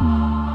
嗯。